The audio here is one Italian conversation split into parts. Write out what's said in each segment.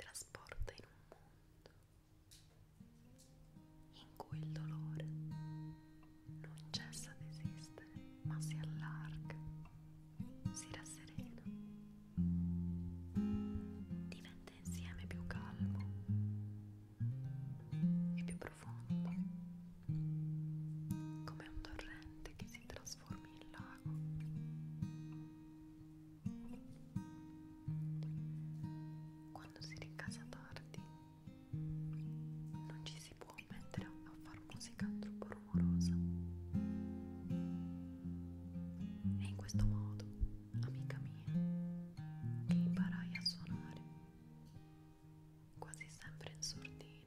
transporte. questo modo, amica mia, che imparai a suonare, quasi sempre in sordina.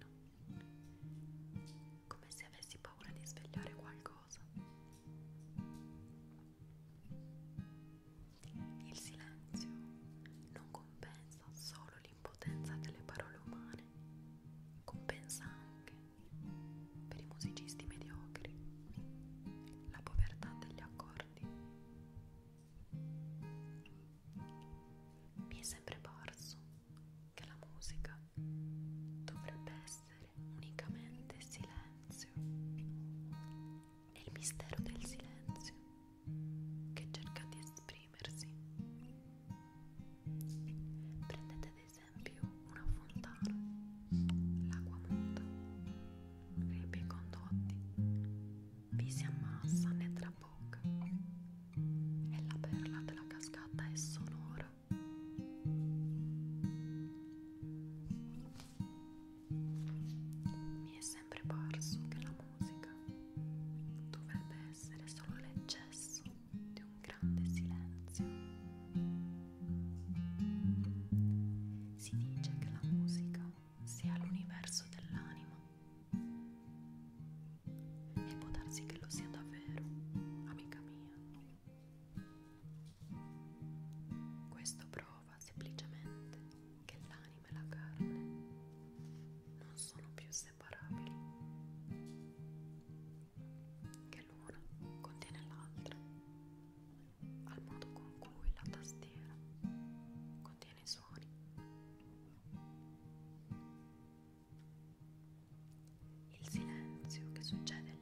misterio del silencio. succede